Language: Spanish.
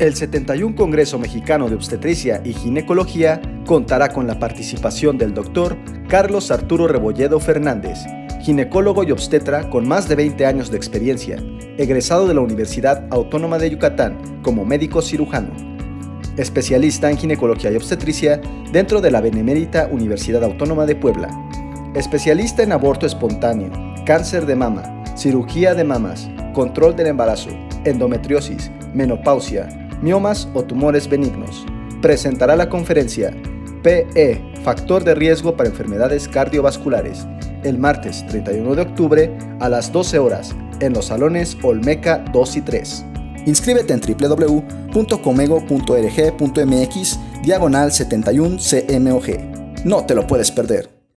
El 71 Congreso Mexicano de Obstetricia y Ginecología contará con la participación del doctor Carlos Arturo Rebolledo Fernández, ginecólogo y obstetra con más de 20 años de experiencia, egresado de la Universidad Autónoma de Yucatán como médico cirujano, especialista en ginecología y obstetricia dentro de la Benemérita Universidad Autónoma de Puebla, especialista en aborto espontáneo, cáncer de mama, cirugía de mamas, control del embarazo, endometriosis, menopausia, miomas o tumores benignos. Presentará la conferencia PE, Factor de Riesgo para Enfermedades Cardiovasculares, el martes 31 de octubre a las 12 horas en los salones Olmeca 2 y 3. Inscríbete en www.comego.org.mx diagonal 71 CMOG. No te lo puedes perder.